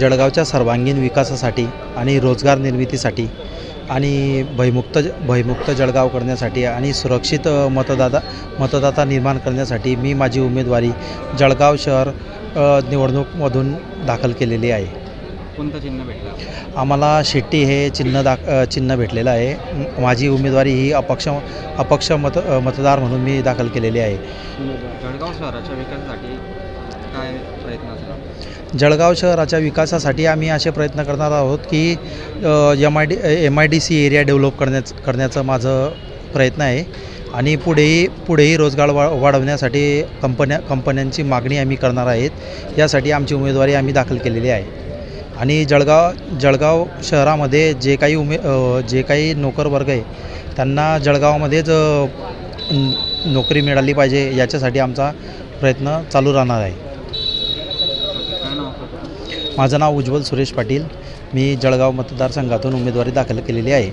जळगावच्या सर्वांगीण विकासासाठी आणि रोजगार निर्मितीसाठी आणि भयमुक्त भयमुक्त जळगाव करण्यासाठी आणि सुरक्षित मतदाता मतदाता निर्माण करण्यासाठी मी माझी उमेदवारी जळगाव शहर निवडणूकमधून दाखल केलेली आहे. कोणतं चिन्ह भेटलं? आम्हाला शेट्टी हे चिन्ह दाख चिन्ह भेटलेलं आहे. माझी उमेदवारी ही अपक्ष अपक्ष मत मतदार म्हणून मी दाखल केलेली आहे. जळगाव शहराच्या विकासासाठी काय प्रयत्न असेल? जळगाव शहराच्या विकासासाठी आम्ही असे प्रयत्न करणार आहोत की M I D M I D C area develop करण्याच करण्याचं माझं प्रयत्न आहे. आणि पुढेही पुढेही रोजगार वा वाढवण्यासाठी कंपन्या कंपन्यांची मागणी आम्ही करणार आहेत. यासाठी आमची उमेदवारी आम्ही दाखल केलेली आहे. आणि जळगाव जळगाव शहरामध्ये जे काही उमे जे काही नोकर वर्ग आहे त्यांना जळगावामध्येच नोकरी मिळाली पाहिजे याच्यासाठी आमचा प्रयत्न चालू राहणार आहे. माझं नाव उज्ज्वल सुरेश पाटील. मी जळगाव मतदारसंघातून उमेदवारी दाखल केलेली आहे.